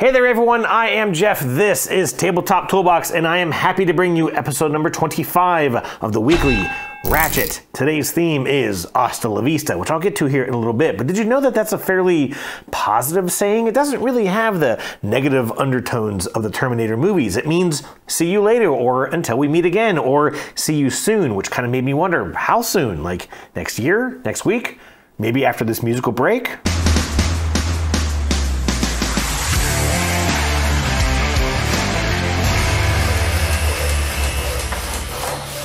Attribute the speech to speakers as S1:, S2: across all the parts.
S1: Hey there, everyone. I am Jeff. This is Tabletop Toolbox, and I am happy to bring you episode number 25 of the weekly Ratchet. Today's theme is Hasta la Vista, which I'll get to here in a little bit. But did you know that that's a fairly positive saying? It doesn't really have the negative undertones of the Terminator movies. It means see you later, or until we meet again, or see you soon, which kind of made me wonder how soon? Like next year? Next week? Maybe after this musical break?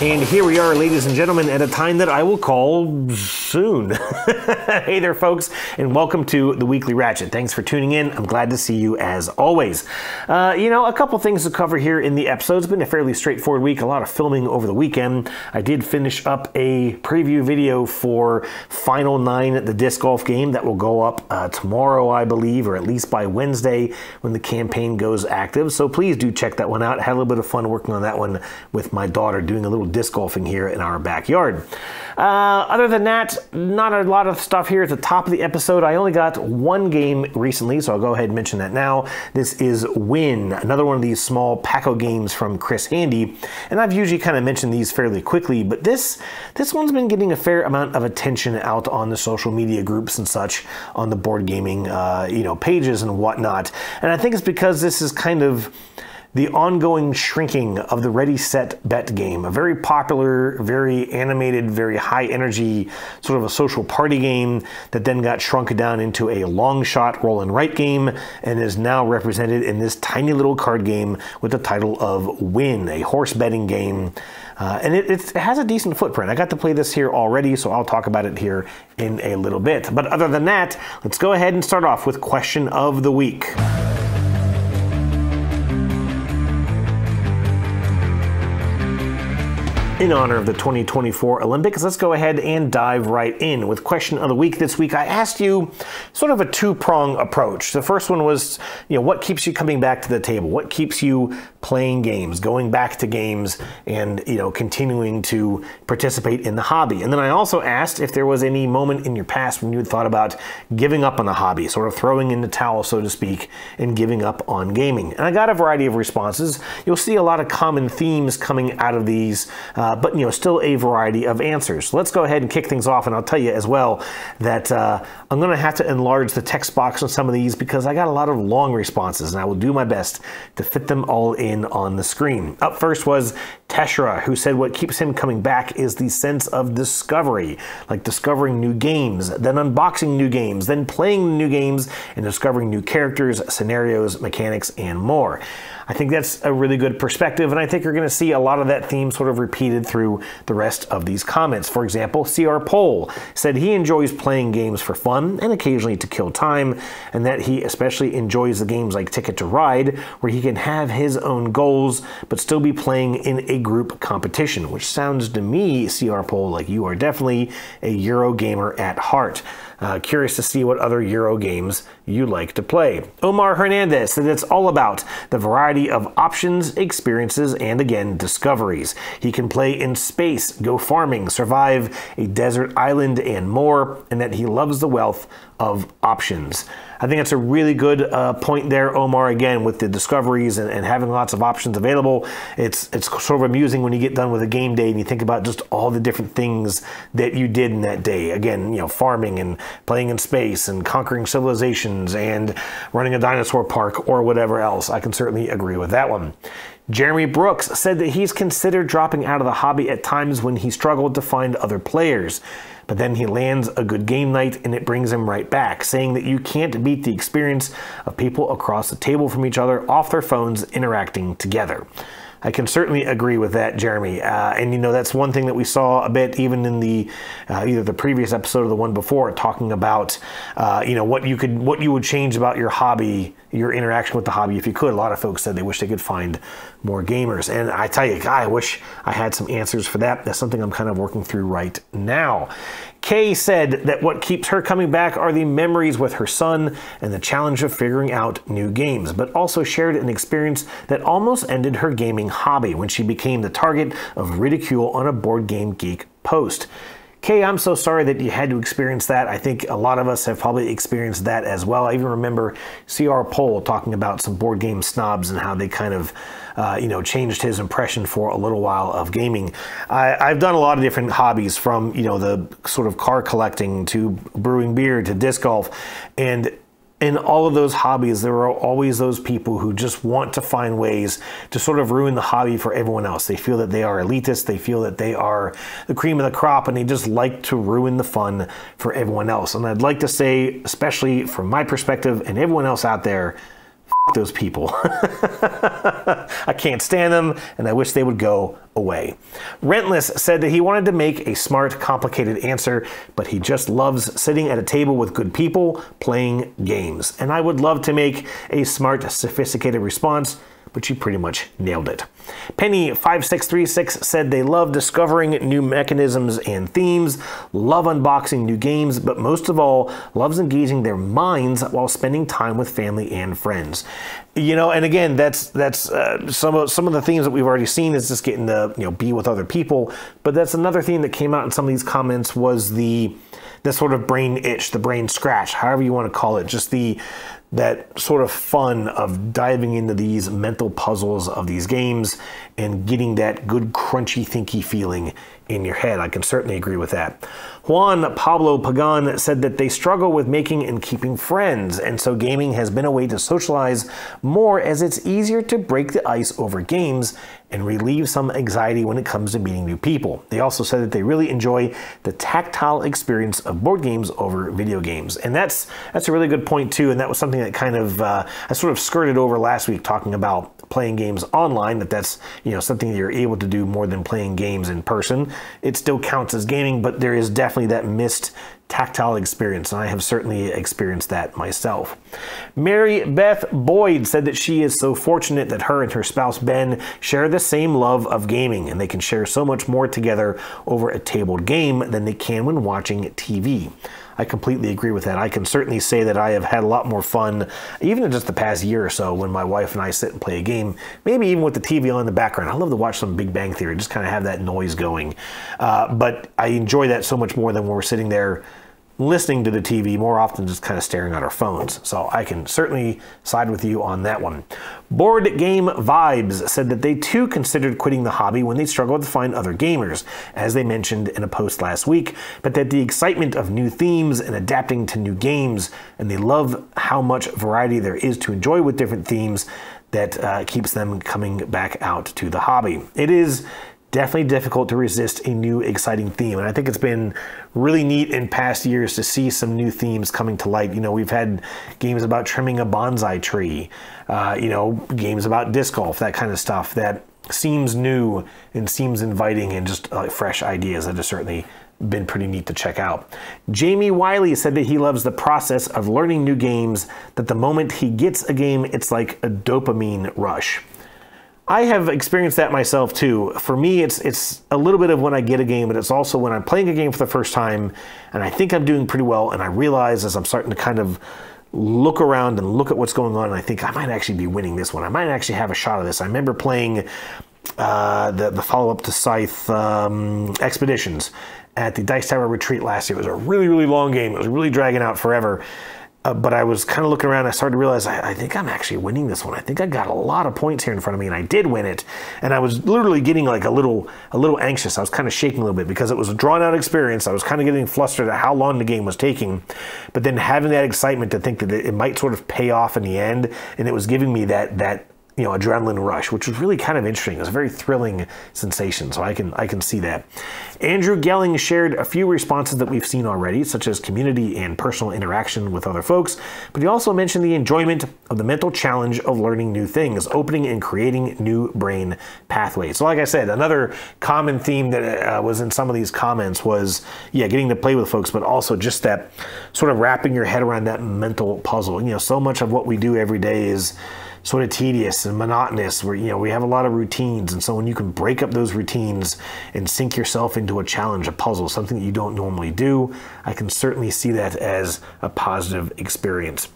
S1: And here we are, ladies and gentlemen, at a time that I will call soon. hey there, folks, and welcome to the Weekly Ratchet. Thanks for tuning in. I'm glad to see you as always. Uh, you know, a couple things to cover here in the episode. It's been a fairly straightforward week, a lot of filming over the weekend. I did finish up a preview video for Final Nine, the disc golf game that will go up uh, tomorrow, I believe, or at least by Wednesday when the campaign goes active. So please do check that one out. Had a little bit of fun working on that one with my daughter, doing a little disc golfing here in our backyard. Uh, other than that, not a lot of stuff here at the top of the episode. I only got one game recently, so I'll go ahead and mention that now. This is Win, another one of these small Pack O games from Chris Handy, and I've usually kind of mentioned these fairly quickly, but this this one's been getting a fair amount of attention out on the social media groups and such on the board gaming, uh, you know, pages and whatnot, and I think it's because this is kind of the ongoing shrinking of the Ready Set Bet game, a very popular, very animated, very high energy sort of a social party game that then got shrunk down into a long shot roll and write game and is now represented in this tiny little card game with the title of Win, a horse betting game. Uh, and it, it, has a decent footprint. I got to play this here already, so I'll talk about it here in a little bit. But other than that, let's go ahead and start off with question of the week. In honor of the 2024 Olympics, let's go ahead and dive right in with question of the week. This week, I asked you sort of a two prong approach. The first one was, you know, what keeps you coming back to the table? What keeps you playing games, going back to games, and, you know, continuing to participate in the hobby? And then I also asked if there was any moment in your past when you had thought about giving up on the hobby, sort of throwing in the towel, so to speak, and giving up on gaming. And I got a variety of responses. You'll see a lot of common themes coming out of these. Uh, uh, but you know, still a variety of answers. Let's go ahead and kick things off, and I'll tell you as well that uh, I'm going to have to enlarge the text box on some of these because I got a lot of long responses, and I will do my best to fit them all in on the screen. Up first was Teshra, who said what keeps him coming back is the sense of discovery, like discovering new games, then unboxing new games, then playing new games, and discovering new characters, scenarios, mechanics, and more. I think that's a really good perspective, and I think you're going to see a lot of that theme sort of repeated through the rest of these comments. For example, CR Pole said he enjoys playing games for fun and occasionally to kill time, and that he especially enjoys the games like Ticket to Ride, where he can have his own goals but still be playing in a group competition, which sounds to me, CR Pole, like you are definitely a Euro gamer at heart. Uh, curious to see what other Euro games you like to play. Omar Hernandez said it's all about the variety of options, experiences, and again, discoveries. He can play in space, go farming, survive a desert island, and more, and that he loves the wealth of options. I think that's a really good uh, point there, Omar. Again, with the discoveries and, and, having lots of options available, it's it's sort of amusing when you get done with a game day and you think about just all the different things that you did in that day. Again, you know, farming and playing in space and conquering civilizations and running a dinosaur park or whatever else. I can certainly agree with that one. Jeremy Brooks said that he's considered dropping out of the hobby at times when he struggled to find other players. But then he lands a good game night and it brings him right back, saying that you can't beat the experience of people across the table from each other off their phones interacting together. I can certainly agree with that, Jeremy. Uh, and you know that's one thing that we saw a bit even in the uh, either the previous episode or the one before, talking about uh, you know what you could what you would change about your hobby, your interaction with the hobby if you could. A lot of folks said they wish they could find more gamers, and I tell you, I wish I had some answers for that. That's something I'm kind of working through right now. Kay said that what keeps her coming back are the memories with her son and the challenge of figuring out new games, but also shared an experience that almost ended her gaming hobby when she became the target of ridicule on a Board Game Geek post. Kay, I'm so sorry that you had to experience that. I think a lot of us have probably experienced that as well. I even remember C.R. Pohl talking about some board game snobs and how they kind of uh, you know, changed his impression for a little while of gaming. I, have done a lot of different hobbies from, you know, the sort of car collecting to brewing beer to disc golf. And in all of those hobbies, there are always those people who just want to find ways to sort of ruin the hobby for everyone else. They feel that they are elitist, they feel that they are the cream of the crop, and they just like to ruin the fun for everyone else. And I'd like to say, especially from my perspective and everyone else out there, those people. I can't stand them, and I wish they would go away. Rentless said that he wanted to make a smart, complicated answer, but he just loves sitting at a table with good people playing games. And I would love to make a smart, sophisticated response but you pretty much nailed it. Penny5636 said they love discovering new mechanisms and themes, love unboxing new games, but most of all, loves engaging their minds while spending time with family and friends. You know, and again, that's that's uh, some of some of the themes that we've already seen is just getting to you know be with other people. But that's another theme that came out in some of these comments was the the sort of brain itch, the brain scratch, however you want to call it, just the that sort of fun of diving into these mental puzzles of these games and getting that good crunchy thinky feeling in your head. I can certainly agree with that. Juan Pablo Pagan said that they struggle with making and keeping friends, and so gaming has been a way to socialize more as it's easier to break the ice over games and relieve some anxiety when it comes to meeting new people. They also said that they really enjoy the tactile experience of board games over video games, and that's that's a really good point too. And that was something that kind of uh, I sort of skirted over last week talking about playing games online. That that's you know something that you're able to do more than playing games in person. It still counts as gaming, but there is definitely that missed tactile experience, and I have certainly experienced that myself. Mary Beth Boyd said that she is so fortunate that her and her spouse Ben share the same love of gaming, and they can share so much more together over a tabled game than they can when watching TV. I completely agree with that. I can certainly say that I have had a lot more fun, even in just the past year or so, when my wife and I sit and play a game, maybe even with the TV on in the background. I love to watch some Big Bang Theory, just kind of have that noise going. Uh, but I enjoy that so much more than when we're sitting there listening to the TV more often just kind of staring at our phones. So I can certainly side with you on that one. Board Game Vibes said that they too considered quitting the hobby when they struggled to find other gamers, as they mentioned in a post last week, but that the excitement of new themes and adapting to new games, and they love how much variety there is to enjoy with different themes that uh, keeps them coming back out to the hobby. It is definitely difficult to resist a new exciting theme. And I think it's been really neat in past years to see some new themes coming to light. You know, we've had games about trimming a bonsai tree, uh, you know, games about disc golf, that kind of stuff that seems new and seems inviting and just uh, fresh ideas that have certainly been pretty neat to check out. Jamie Wiley said that he loves the process of learning new games, that the moment he gets a game, it's like a dopamine rush. I have experienced that myself too. For me, it's it's a little bit of when I get a game, but it's also when I'm playing a game for the first time and I think I'm doing pretty well, and I realize as I'm starting to kind of look around and look at what's going on, and I think I might actually be winning this one. I might actually have a shot of this. I remember playing uh, the the follow up to Scythe um, Expeditions at the Dice Tower Retreat last year. It was a really really long game. It was really dragging out forever. Uh, but I was kind of looking around. I started to realize I, I, think I'm actually winning this one. I think I got a lot of points here in front of me, and I did win it. And I was literally getting like a little, a little anxious. I was kind of shaking a little bit because it was a drawn out experience. I was kind of getting flustered at how long the game was taking, but then having that excitement to think that it might sort of pay off in the end, and it was giving me that that you know adrenaline rush, which was really kind of interesting. It was a very thrilling sensation, so I can I can see that. Andrew Gelling shared a few responses that we've seen already, such as community and personal interaction with other folks, but he also mentioned the enjoyment of the mental challenge of learning new things, opening and creating new brain pathways. So, like I said, another common theme that uh, was in some of these comments was yeah, getting to play with folks, but also just that sort of wrapping your head around that mental puzzle. You know, so much of what we do every day is sort of tedious and monotonous where you know we have a lot of routines. And so when you can break up those routines and sink yourself into a challenge a puzzle something that you don't normally do i can certainly see that as a positive experience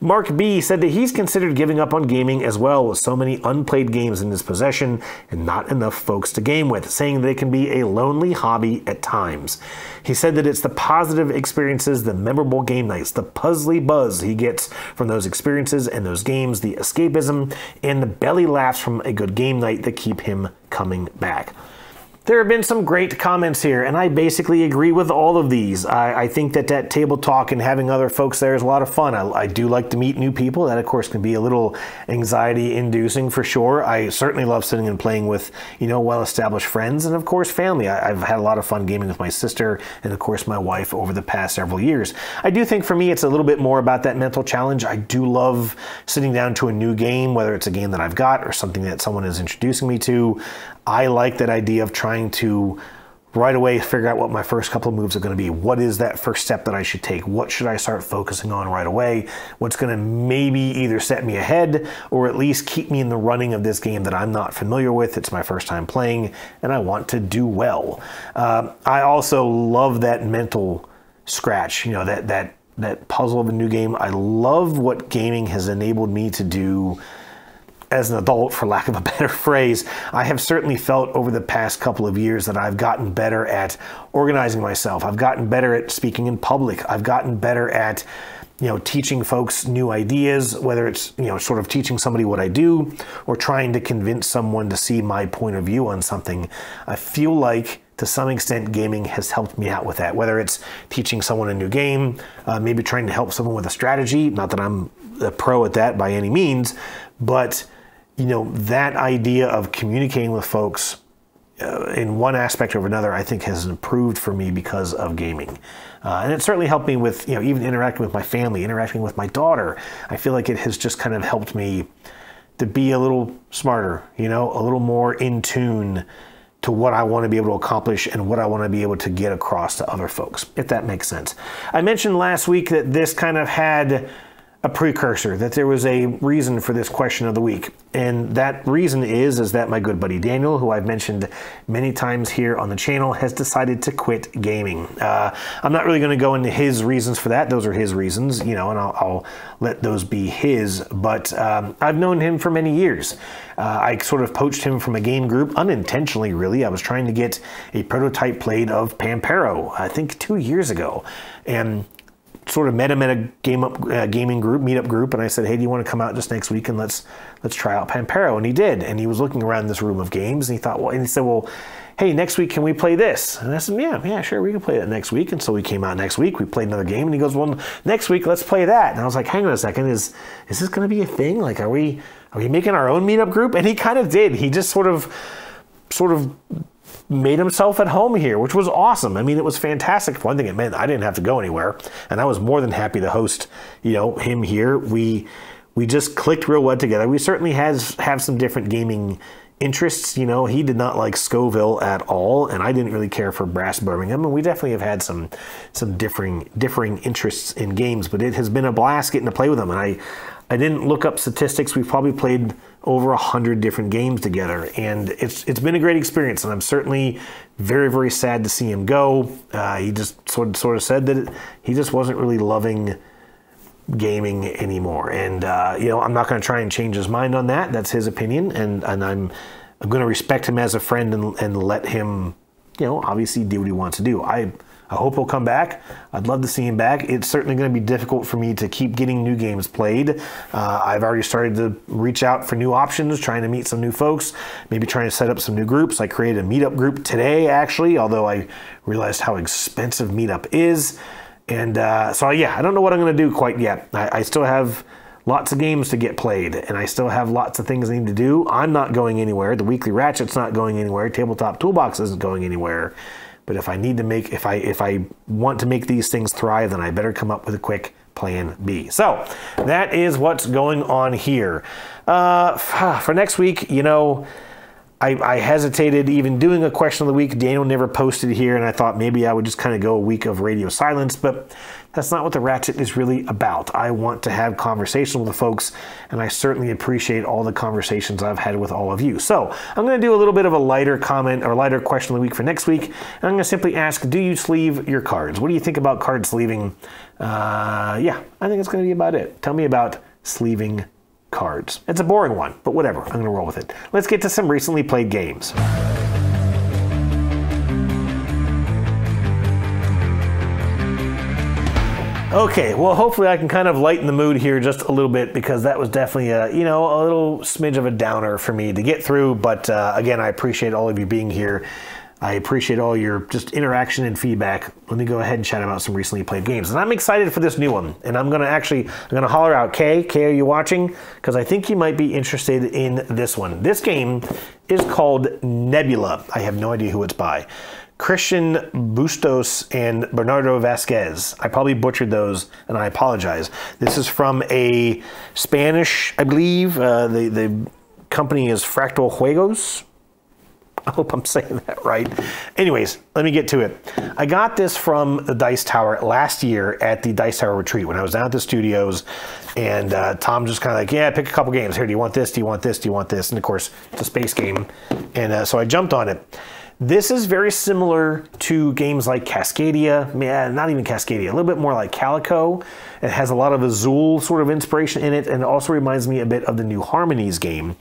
S1: Mark B said that he's considered giving up on gaming as well, with so many unplayed games in his possession and not enough folks to game with, saying that it can be a lonely hobby at times. He said that it's the positive experiences, the memorable game nights, the puzzly buzz he gets from those experiences and those games, the escapism, and the belly laughs from a good game night that keep him coming back. There have been some great comments here, and I basically agree with all of these. I, I, think that that table talk and having other folks there is a lot of fun. I, I do like to meet new people. That, of course, can be a little anxiety-inducing for sure. I certainly love sitting and playing with, you know, well-established friends and, of course, family. I, I've had a lot of fun gaming with my sister and, of course, my wife over the past several years. I do think for me it's a little bit more about that mental challenge. I do love sitting down to a new game, whether it's a game that I've got or something that someone is introducing me to. I like that idea of trying to right away figure out what my first couple of moves are going to be. What is that first step that I should take? What should I start focusing on right away? What's going to maybe either set me ahead or at least keep me in the running of this game that I'm not familiar with? It's my first time playing and I want to do well. Uh, I also love that mental scratch, you know, that, that, that puzzle of a new game. I love what gaming has enabled me to do as an adult, for lack of a better phrase, I have certainly felt over the past couple of years that I've gotten better at organizing myself. I've gotten better at speaking in public. I've gotten better at you know teaching folks new ideas whether it's you know sort of teaching somebody what i do or trying to convince someone to see my point of view on something i feel like to some extent gaming has helped me out with that whether it's teaching someone a new game uh, maybe trying to help someone with a strategy not that i'm a pro at that by any means but you know, that idea of communicating with folks uh, in one aspect or another, I think has improved for me because of gaming. Uh, and it certainly helped me with, you know, even interacting with my family, interacting with my daughter. I feel like it has just kind of helped me to be a little smarter, you know, a little more in tune to what I want to be able to accomplish and what I want to be able to get across to other folks, if that makes sense. I mentioned last week that this kind of had a precursor, that there was a reason for this question of the week. And that reason is is that my good buddy Daniel, who I've mentioned many times here on the channel, has decided to quit gaming. Uh, I'm not really going to go into his reasons for that. Those are his reasons, you know, and I'll, I'll let those be his. But um, I've known him for many years. Uh, I sort of poached him from a game group unintentionally, really. I was trying to get a prototype played of Pampero, I think two years ago. And sort of met him at a game up uh, gaming group, meetup group, and I said, "Hey, do you want to come out just next week and let's let's try out Pampero?" And he did, and he was looking around this room of games, and he thought, well, and he said, "Well, hey, next week can we play this?" And I said, "Yeah, yeah, sure, we can play that next week." And so we came out next week, we played another game, and he goes, "Well, next week let's play that." And I was like, "Hang on a second, is is this going to be a thing? Like, are we are we making our own meetup group?" And he kind of did. He just sort of sort of made himself at home here, which was awesome. I mean, it was fantastic. One thing, it meant I didn't have to go anywhere, and I was more than happy to host, you know, him here. We we just clicked real well together. We certainly has have some different gaming interests. You know, he did not like Scoville at all, and I didn't really care for Brass Birmingham. And we definitely have had some some differing differing interests in games. But it has been a blast getting to play with him, and I I didn't look up statistics. We've probably played over a hundred different games together, and it's it's been a great experience. And I'm certainly very very sad to see him go. Uh, he just sort sort of said that he just wasn't really loving gaming anymore. And uh, you know, I'm not going to try and change his mind on that. That's his opinion, and and I'm I'm going to respect him as a friend and and let him, you know, obviously do what he wants to do. I I hope he'll come back. I'd love to see him back. It's certainly going to be difficult for me to keep getting new games played. Uh, I've already started to reach out for new options, trying to meet some new folks, maybe trying to set up some new groups. I created a meetup group today, actually, although I realized how expensive meetup is. And uh, so, yeah, I don't know what I'm going to do quite yet. I, I still have lots of games to get played, and I still have lots of things I need to do. I'm not going anywhere. The weekly ratchet's not going anywhere. Tabletop Toolbox isn't going anywhere. But if I need to make, if I if I want to make these things thrive, then I better come up with a quick plan B. So that is what's going on here. Uh, for next week, you know, I, I, hesitated even doing a question of the week. Daniel never posted here, and I thought maybe I would just kind of go a week of radio silence, but that's not what the Ratchet is really about. I want to have conversations with the folks, and I certainly appreciate all the conversations I've had with all of you. So I'm going to do a little bit of a lighter comment or lighter question of the week for next week, and I'm going to simply ask Do you sleeve your cards? What do you think about card sleeving? Uh, yeah, I think it's going to be about it. Tell me about sleeving cards. It's a boring one, but whatever. I'm going to roll with it. Let's get to some recently played games. Okay, well, hopefully I can kind of lighten the mood here just a little bit because that was definitely a you know a little smidge of a downer for me to get through. But uh, again, I appreciate all of you being here. I appreciate all your just interaction and feedback. Let me go ahead and chat about some recently played games. And I'm excited for this new one. And I'm going to actually, I'm going to holler out, Kay, Kay, are you watching? Because I think you might be interested in this one. This game is called Nebula. I have no idea who it's by. Christian Bustos and Bernardo Vasquez. I probably butchered those, and I apologize. This is from a Spanish, I believe. Uh, the, the company is Fractal Juegos. I hope I'm saying that right. Anyways, let me get to it. I got this from the Dice Tower last year at the Dice Tower retreat when I was down at the studios, and uh, Tom just kind of like, yeah, pick a couple games. Here, do you want this? Do you want this? Do you want this? And of course, it's a space game, and uh, so I jumped on it. This is very similar to games like Cascadia, yeah, not even Cascadia, a little bit more like Calico. It has a lot of Azul sort of inspiration in it, and it also reminds me a bit of the new Harmonies game.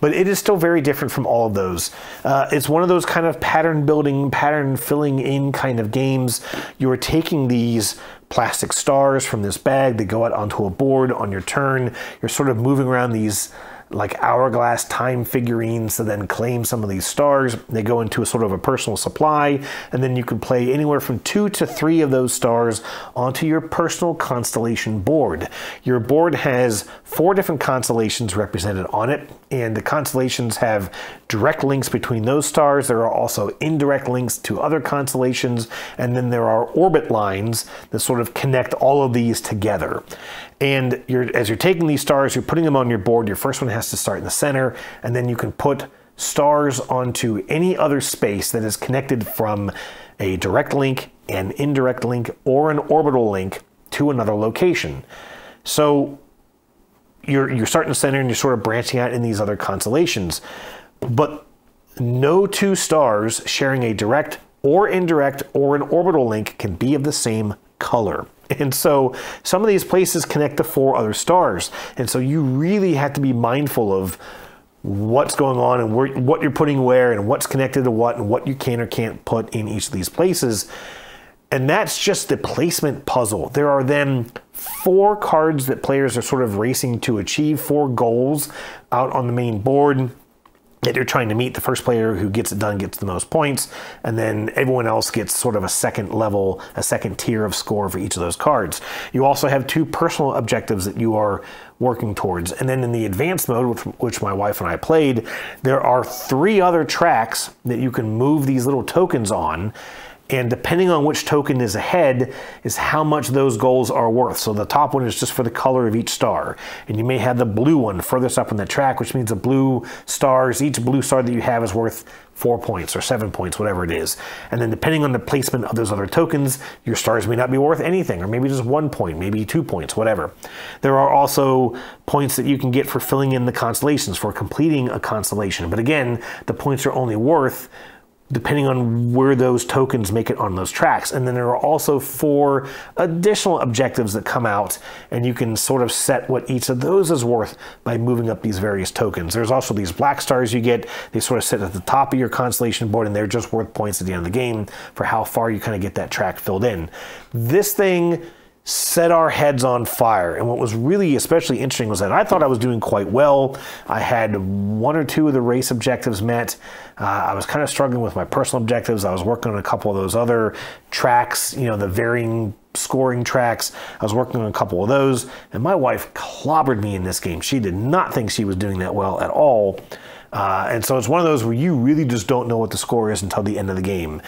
S1: But it is still very different from all of those. Uh, it's one of those kind of pattern building, pattern filling in kind of games. You're taking these plastic stars from this bag, they go out onto a board on your turn. You're sort of moving around these like hourglass time figurines to then claim some of these stars. They go into a sort of a personal supply, and then you can play anywhere from two to three of those stars onto your personal constellation board. Your board has four different constellations represented on it, and the constellations have direct links between those stars. There are also indirect links to other constellations, and then there are orbit lines that sort of connect all of these together. And you're, as you're taking these stars, you're putting them on your board. Your first one has to start in the center, and then you can put stars onto any other space that is connected from a direct link, an indirect link, or an orbital link to another location. So you're, you're starting the center and you're sort of branching out in these other constellations. But no two stars sharing a direct or indirect or an orbital link can be of the same color. And so some of these places connect to four other stars. And so you really have to be mindful of what's going on and where, what you're putting where and what's connected to what and what you can or can't put in each of these places. And that's just the placement puzzle. There are then four cards that players are sort of racing to achieve, four goals out on the main board that you're trying to meet. The first player who gets it done gets the most points, and then everyone else gets sort of a second level, a second tier of score for each of those cards. You also have two personal objectives that you are working towards. And then in the advanced mode, with which my wife and I played, there are three other tracks that you can move these little tokens on and depending on which token is ahead is how much those goals are worth. So the top one is just for the color of each star. And you may have the blue one furthest up on the track, which means the blue stars, each blue star that you have is worth four points or seven points, whatever it is. And then depending on the placement of those other tokens, your stars may not be worth anything, or maybe just one point, maybe two points, whatever. There are also points that you can get for filling in the constellations, for completing a constellation. But again, the points are only worth depending on where those tokens make it on those tracks. And then there are also four additional objectives that come out, and you can sort of set what each of those is worth by moving up these various tokens. There's also these black stars you get. They sort of sit at the top of your constellation board, and they're just worth points at the end of the game for how far you kind of get that track filled in. This thing set our heads on fire. And what was really especially interesting was that I thought I was doing quite well. I had one or two of the race objectives met. Uh, I was kind of struggling with my personal objectives. I was working on a couple of those other tracks, you know, the varying scoring tracks. I was working on a couple of those, and my wife clobbered me in this game. She did not think she was doing that well at all. Uh, and so it's one of those where you really just don't know what the score is until the end of the game.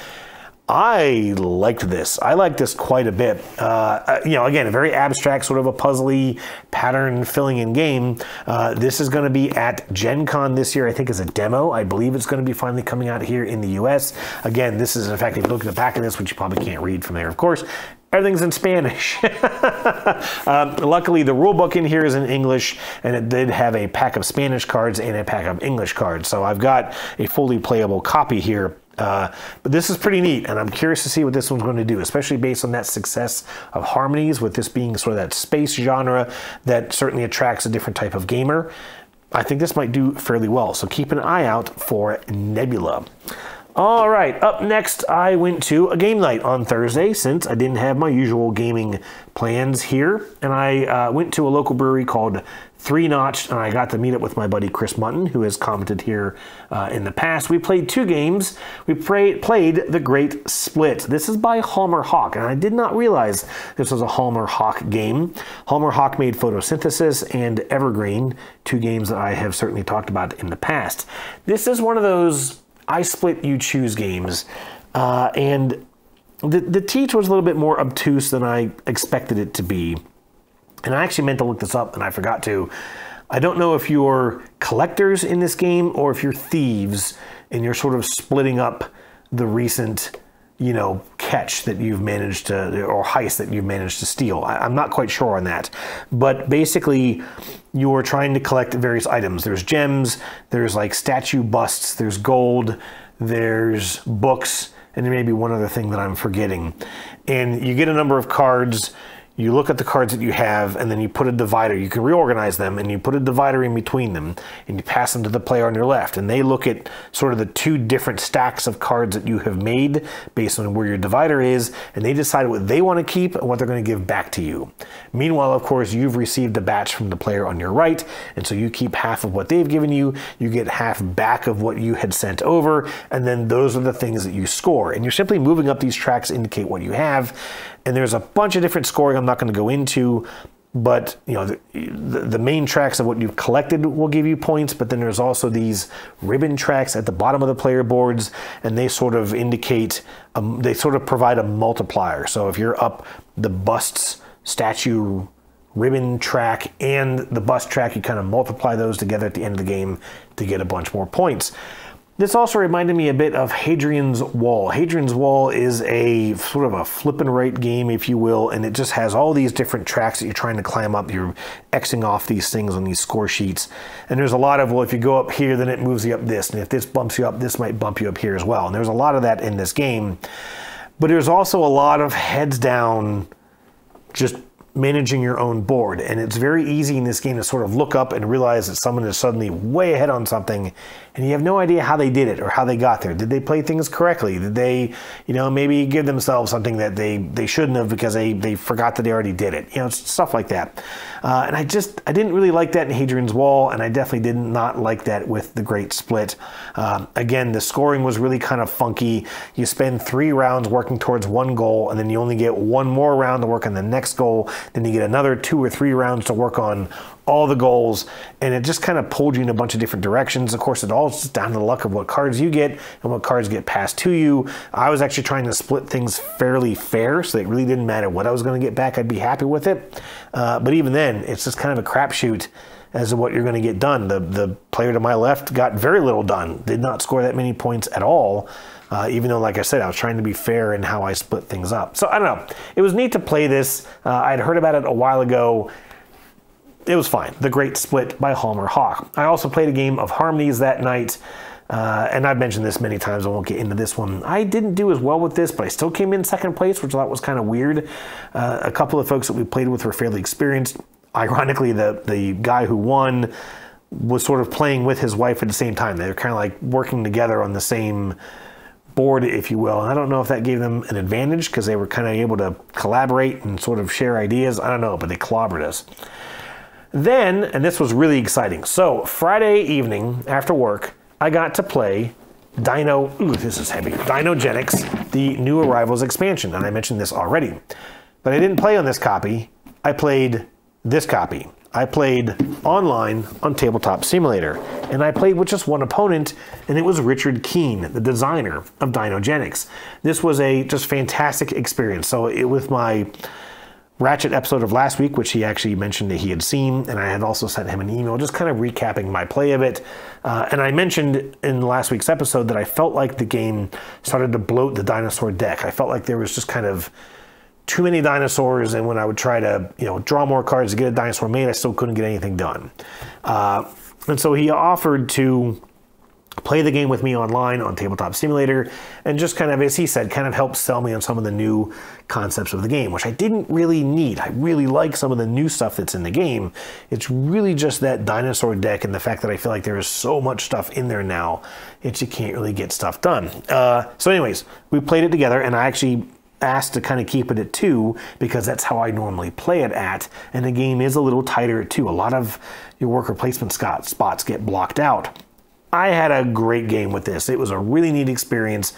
S1: I liked this. I liked this quite a bit. Uh, uh, you know, again, a very abstract, sort of a puzzly pattern filling in game. Uh, this is going to be at Gen Con this year, I think, as a demo. I believe it's going to be finally coming out here in the US. Again, this is, in fact, if you look at the back of this, which you probably can't read from there, of course, Everything's in Spanish. um, luckily, the rule book in here is in English, and it did have a pack of Spanish cards and a pack of English cards. So I've got a fully playable copy here uh, but this is pretty neat, and I'm curious to see what this one's going to do, especially based on that success of Harmonies, with this being sort of that space genre that certainly attracts a different type of gamer. I think this might do fairly well, so keep an eye out for Nebula. All right, up next, I went to a game night on Thursday since I didn't have my usual gaming plans here. And I uh, went to a local brewery called Three Notch, and I got to meet up with my buddy Chris Mutton, who has commented here uh, in the past. We played two games. We pray- played The Great Split. This is by Hjalmar Hach, and I did not realize this was a Hjalmar Hach game. Hjalmar Hach made Photosynthesis and Evergreen, two games that I have certainly talked about in the past. This is one of those I split you choose games, uh, and the the teach was a little bit more obtuse than I expected it to be. And I actually meant to look this up, and I forgot to. I don't know if you're collectors in this game or if you're thieves, and you're sort of splitting up the recent you know, catch that you've managed to, or heist that you've managed to steal. I, am not quite sure on that. But basically, you're trying to collect various items. There's gems, there's like statue busts, there's gold, there's books, and there may be one other thing that I'm forgetting. And you get a number of cards you look at the cards that you have and then you put a divider. You can reorganize them and you put a divider in between them and you pass them to the player on your left. And they look at sort of the two different stacks of cards that you have made based on where your divider is and they decide what they want to keep and what they're going to give back to you. Meanwhile, of course, you've received a batch from the player on your right and so you keep half of what they've given you, you get half back of what you had sent over, and then those are the things that you score. And you're simply moving up these tracks to indicate what you have. And there's a bunch of different scoring I'm not going to go into, but you know the, the, the, main tracks of what you've collected will give you points but then there's also these ribbon tracks at the bottom of the player boards and they sort of indicate um, they sort of provide a multiplier. So if you're up the busts statue ribbon track and the bust track you kind of multiply those together at the end of the game to get a bunch more points this also reminded me a bit of Hadrian's Wall. Hadrian's Wall is a sort of a flip and right game, if you will, and it just has all these different tracks that you're trying to climb up. You're Xing off these things on these score sheets. And there's a lot of, well, if you go up here, then it moves you up this. And if this bumps you up, this might bump you up here as well. And there's a lot of that in this game. But there's also a lot of heads down, just managing your own board. And it's very easy in this game to sort of look up and realize that someone is suddenly way ahead on something and you have no idea how they did it or how they got there. Did they play things correctly? Did they, you know, maybe give themselves something that they, they shouldn't have because they, they forgot that they already did it? You know, stuff like that. Uh, and I just, I didn't really like that in Hadrian's Wall, and I definitely did not like that with The Great Split. Um, again, the scoring was really kind of funky. You spend three rounds working towards one goal, and then you only get one more round to work on the next goal. Then you get another two or three rounds to work on all the goals, and it just kind of pulled you in a bunch of different directions. Of course, it all just down to the luck of what cards you get and what cards get passed to you. I was actually trying to split things fairly fair, so it really didn't matter what I was going to get back. I'd be happy with it. Uh, but even then, it's just kind of a crapshoot as to what you're going to get done. The the player to my left got very little done. Did not score that many points at all. Uh, even though, like I said, I was trying to be fair in how I split things up. So I don't know. It was neat to play this. Uh, I'd heard about it a while ago it was fine. The Great Split by Hjalmar Hach. I also played a game of Harmonies that night. Uh, and I've mentioned this many times, I won't get into this one. I didn't do as well with this, but I still came in second place, which I thought was kind of weird. Uh, a couple of folks that we played with were fairly experienced. Ironically, the, the guy who won was sort of playing with his wife at the same time. They were kind of like working together on the same board, if you will. And I don't know if that gave them an advantage because they were kind of able to collaborate and sort of share ideas. I don't know, but they clobbered us. Then, and this was really exciting. So, Friday evening after work, I got to play Dino, ooh, this is heavy, Dinogenics, the new Arrivals expansion. And I mentioned this already. But I didn't play on this copy. I played this copy. I played online on Tabletop Simulator, and I played with just one opponent, and it was Richard Keene, the designer of Dinogenics. This was a just fantastic experience. So it, with my Ratchet episode of last week, which he actually mentioned that he had seen, and I had also sent him an email just kind of recapping my play of it. Uh, and I mentioned in last week's episode that I felt like the game started to bloat the dinosaur deck. I felt like there was just kind of too many dinosaurs, and when I would try to, you know, draw more cards to get a dinosaur made, I still couldn't get anything done. Uh, and so he offered to play the game with me online on Tabletop Simulator, and just kind of, as he said, kind of help sell me on some of the new concepts of the game, which I didn't really need. I really like some of the new stuff that's in the game. It's really just that dinosaur deck and the fact that I feel like there is so much stuff in there now, that you can't really get stuff done. Uh, so, anyways, we played it together, and I actually asked to kind of keep it at two because that's how I normally play it at. And the game is a little tighter at two. A lot of your worker placement spots get blocked out. I had a great game with this. It was a really neat experience.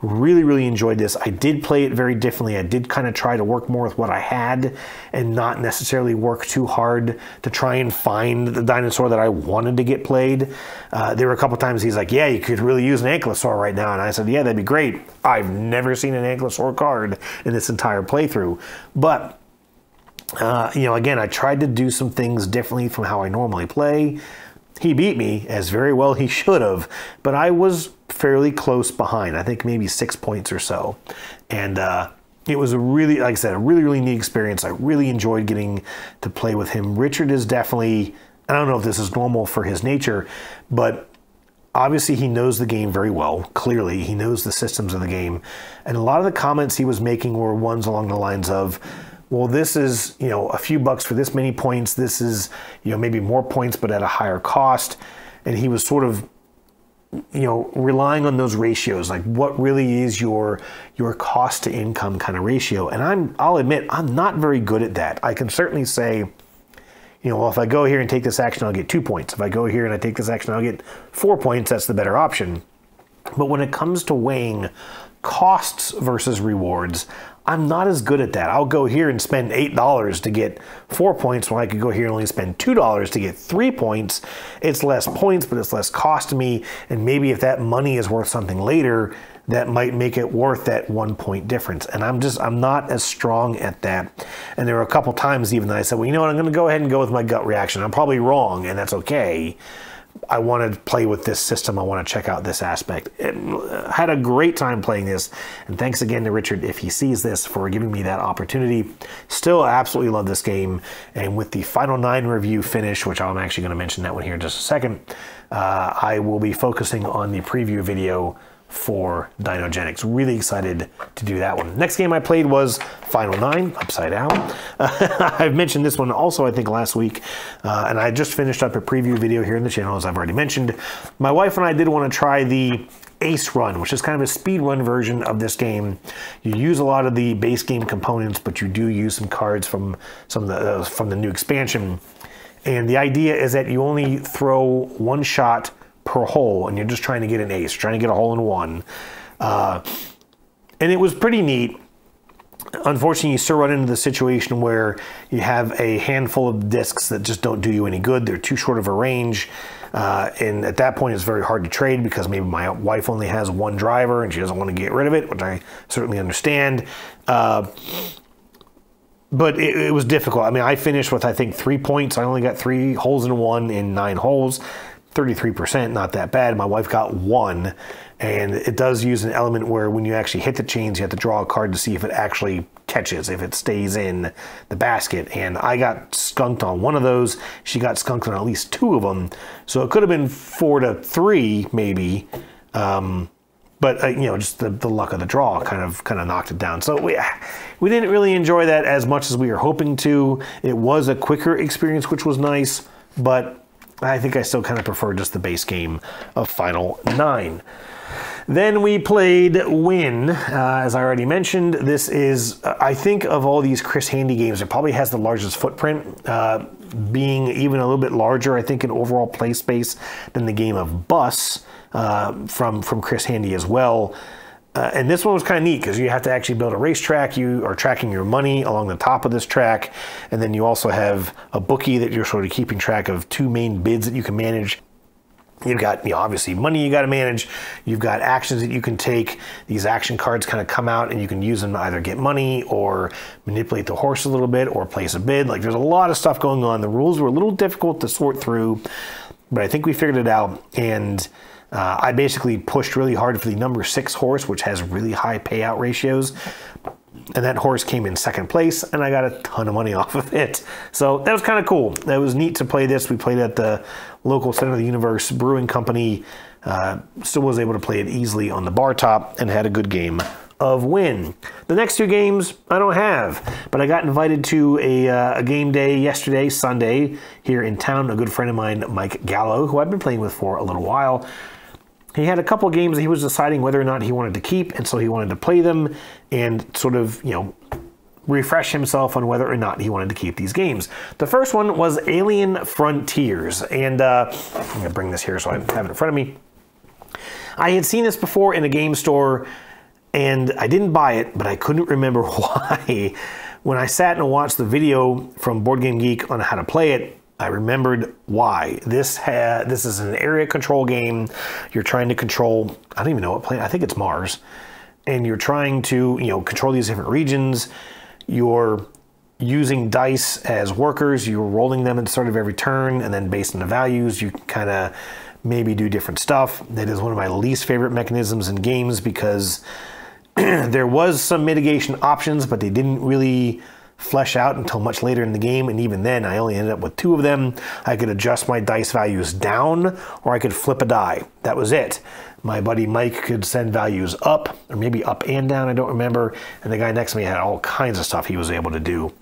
S1: Really, really enjoyed this. I did play it very differently. I did kind of try to work more with what I had and not necessarily work too hard to try and find the dinosaur that I wanted to get played. Uh, there were a couple times he's like, Yeah, you could really use an Ankylosaur right now. And I said, Yeah, that'd be great. I've never seen an Ankylosaur card in this entire playthrough. But uh, you know, again, I tried to do some things differently from how I normally play. He beat me, as very well he should have, but I was fairly close behind. I think maybe six points or so. And uh, it was a really, like I said, a really, really neat experience. I really enjoyed getting to play with him. Richard is definitely, I don't know if this is normal for his nature, but obviously he knows the game very well. Clearly, he knows the systems of the game. And a lot of the comments he was making were ones along the lines of, well, this is, you know, a few bucks for this many points. This is, you know, maybe more points, but at a higher cost. And he was sort of, you know, relying on those ratios, like what really is your your cost to income kind of ratio. And I'm, I'll admit, I'm not very good at that. I can certainly say, you know, well, if I go here and take this action, I'll get two points. If I go here and I take this action, I'll get four points. That's the better option. But when it comes to weighing costs versus rewards, I'm not as good at that. I'll go here and spend $8 to get four points when I could go here and only spend $2 to get three points. It's less points, but it's less cost to me. And maybe if that money is worth something later, that might make it worth that one point difference. And I'm just, I'm not as strong at that. And there were a couple times even that I said, well, you know what, I'm going to go ahead and go with my gut reaction. I'm probably wrong, and that's okay. I want to play with this system. I want to check out this aspect. Uh, had a great time playing this, and thanks again to Richard if he sees this for giving me that opportunity. Still, absolutely love this game, and with the final nine review finish, which I'm actually going to mention that one here in just a second, uh, I will be focusing on the preview video for Dinogenics. Really excited to do that one. Next game I played was Final Nine, Upside Down. Uh, I've mentioned this one also, I think, last week, uh, and I just finished up a preview video here in the channel, as I've already mentioned. My wife and I did want to try the Ace Run, which is kind of a speed run version of this game. You use a lot of the base game components, but you do use some cards from some of the uh, from the new expansion. And the idea is that you only throw one shot per hole, and you're just trying to get an ace, trying to get a hole in one. Uh, and it was pretty neat. Unfortunately, you still run into the situation where you have a handful of discs that just don't do you any good. They're too short of a range. Uh, and at that point, it's very hard to trade because maybe my wife only has one driver and she doesn't want to get rid of it, which I certainly understand. Uh, but it, it, was difficult. I mean, I finished with I think three points. I only got three holes in one in nine holes. 33%, not that bad. My wife got one, and it does use an element where when you actually hit the chains, you have to draw a card to see if it actually catches, if it stays in the basket. And I got skunked on one of those. She got skunked on at least two of them. So it could have been four to three, maybe. Um, but uh, you know, just the, the luck of the draw kind of kind of knocked it down. So we we didn't really enjoy that as much as we were hoping to. It was a quicker experience, which was nice, but I think I still kind of prefer just the base game of Final 9. Then we played Win. Uh, as I already mentioned, this is, I think, of all these Chris Handy games, it probably has the largest footprint, uh, being even a little bit larger, I think, in overall play space than the game of Bus uh, from, from Chris Handy as well. Uh, and this one was kind of neat because you have to actually build a racetrack. You are tracking your money along the top of this track. And then you also have a bookie that you're sort of keeping track of two main bids that you can manage. You've got, you know, obviously money you got to manage. You've got actions that you can take. These action cards kind of come out and you can use them to either get money or manipulate the horse a little bit or place a bid. Like there's a lot of stuff going on. The rules were a little difficult to sort through, but I think we figured it out. And uh, I basically pushed really hard for the number six horse, which has really high payout ratios. And that horse came in second place, and I got a ton of money off of it. So that was kind of cool. It was neat to play this. We played at the local Center of the Universe Brewing Company. Uh, still was able to play it easily on the bar top and had a good game of Win. The next two games I don't have, but I got invited to a, uh, a, game day yesterday, Sunday, here in town. A good friend of mine, Mike Gallo, who I've been playing with for a little while, he had a couple games that he was deciding whether or not he wanted to keep, and so he wanted to play them and sort of, you know, refresh himself on whether or not he wanted to keep these games. The first one was Alien Frontiers, and uh, I'm going to bring this here so I have it in front of me. I had seen this before in a game store, and I didn't buy it, but I couldn't remember why. When I sat and watched the video from Board Game Geek on how to play it, I remembered why. This ha- this is an area control game. You're trying to control, I don't even know what planet, I think it's Mars. And you're trying to, you know, control these different regions. You're using dice as workers. You're rolling them at the start of every turn, and then based on the values, you kind of maybe do different stuff. That is one of my least favorite mechanisms in games because there was some mitigation options, but they didn't really flesh out until much later in the game, and even then, I only ended up with two of them. I could adjust my dice values down, or I could flip a die. That was it. My buddy Mike could send values up, or maybe up and down, I don't remember. And the guy next to me had all kinds of stuff he was able to do.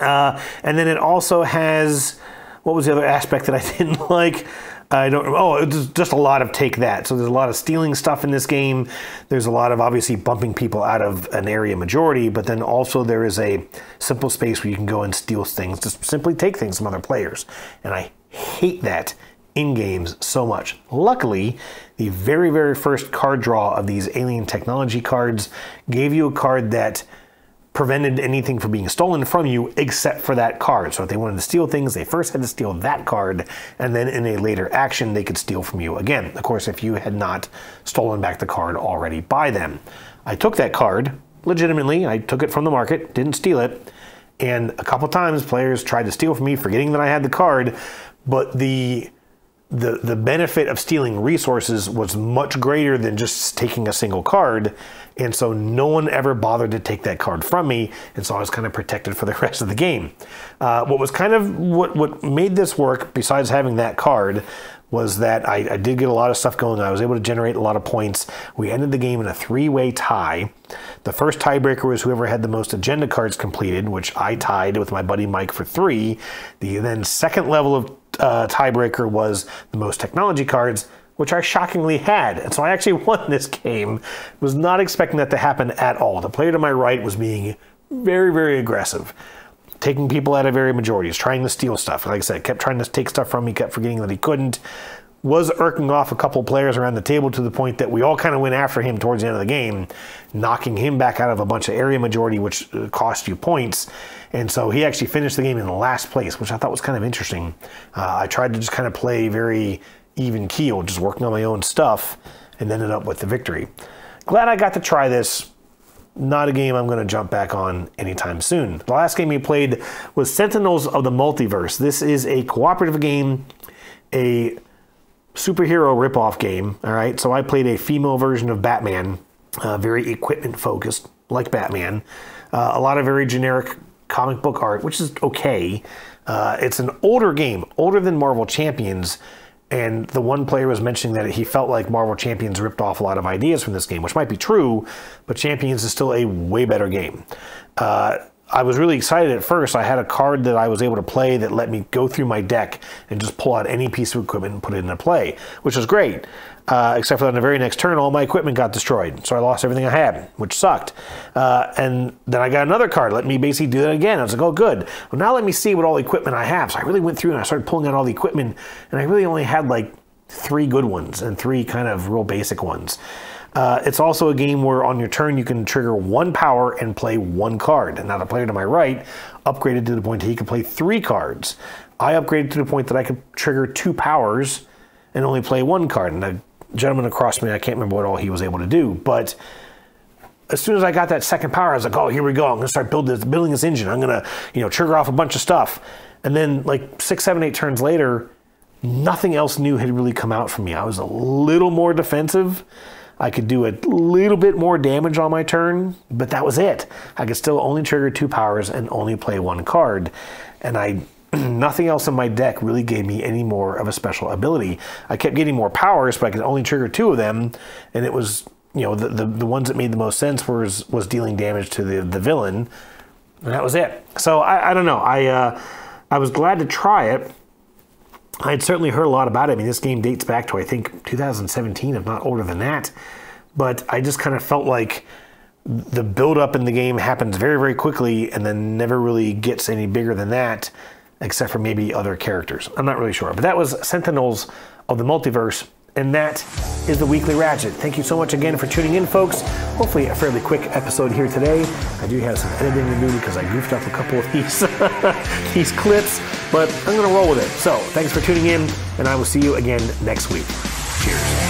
S1: Uh, and then it also has, what was the other aspect that I didn't like? I don't. Oh, it's just a lot of take that. So there's a lot of stealing stuff in this game. There's a lot of obviously bumping people out of an area majority, but then also there is a simple space where you can go and steal things, just simply take things from other players. And I hate that in games so much. Luckily, the very very first card draw of these alien technology cards gave you a card that prevented anything from being stolen from you except for that card. So if they wanted to steal things, they first had to steal that card, and then in a later action, they could steal from you again. Of course, if you had not stolen back the card already by them. I took that card legitimately, I took it from the market, didn't steal it, and a couple times players tried to steal from me, forgetting that I had the card, but the the the benefit of stealing resources was much greater than just taking a single card and so no one ever bothered to take that card from me and so i was kind of protected for the rest of the game uh, what was kind of what what made this work besides having that card was that I, I, did get a lot of stuff going. I was able to generate a lot of points. We ended the game in a three-way tie. The first tiebreaker was whoever had the most agenda cards completed, which I tied with my buddy Mike for three. The then second level of uh, tiebreaker was the most technology cards, which I shockingly had. And so I actually won this game. Was not expecting that to happen at all. The player to my right was being very, very aggressive. Taking people out of area majorities, trying to steal stuff. Like I said, kept trying to take stuff from me, kept forgetting that he couldn't. Was irking off a couple players around the table to the point that we all kind of went after him towards the end of the game, knocking him back out of a bunch of area majority, which uh, cost you points. And so he actually finished the game in the last place, which I thought was kind of interesting. Uh, I tried to just kind of play very even keel, just working on my own stuff, and ended up with the victory. Glad I got to try this. Not a game I'm going to jump back on anytime soon. The last game we played was Sentinels of the Multiverse. This is a cooperative game, a superhero ripoff game. All right, so I played a female version of Batman, uh, very equipment focused, like Batman. Uh, a lot of very generic comic book art, which is okay. Uh, it's an older game, older than Marvel Champions. And the one player was mentioning that he felt like Marvel Champions ripped off a lot of ideas from this game, which might be true, but Champions is still a way better game. Uh, I was really excited at first. I had a card that I was able to play that let me go through my deck and just pull out any piece of equipment and put it into play, which was great. Uh, except for on the very next turn, all my equipment got destroyed. So I lost everything I had, which sucked. Uh, and then I got another card, let me basically do that again. I was like, oh, good. Well, now let me see what all the equipment I have. So I really went through and I started pulling out all the equipment, and I really only had like three good ones and three kind of real basic ones. Uh, it's also a game where on your turn you can trigger one power and play one card. And now the player to my right upgraded to the point that he could play three cards. I upgraded to the point that I could trigger two powers and only play one card. And the gentleman across me, I can't remember what all he was able to do, but as soon as I got that second power, I was like, "Oh, here we go! I'm gonna start building this, building this engine. I'm gonna, you know, trigger off a bunch of stuff." And then, like six, seven, eight turns later, nothing else new had really come out for me. I was a little more defensive. I could do a little bit more damage on my turn, but that was it. I could still only trigger two powers and only play one card. And I nothing else in my deck really gave me any more of a special ability. I kept getting more powers, but I could only trigger two of them, and it was you know the the, the ones that made the most sense was was dealing damage to the the villain, and that was it. So I, I don't know. I uh, I was glad to try it. I had certainly heard a lot about it. I mean, this game dates back to I think 2017, if not older than that. But I just kind of felt like the build up in the game happens very, very quickly, and then never really gets any bigger than that, except for maybe other characters. I'm not really sure. But that was Sentinels of the Multiverse and that is the Weekly Ratchet. Thank you so much again for tuning in, folks. Hopefully, a fairly quick episode here today. I do have some editing to do because I goofed up a couple of these, these clips, but I'm going to roll with it. So, thanks for tuning in, and I will see you again next week. Cheers.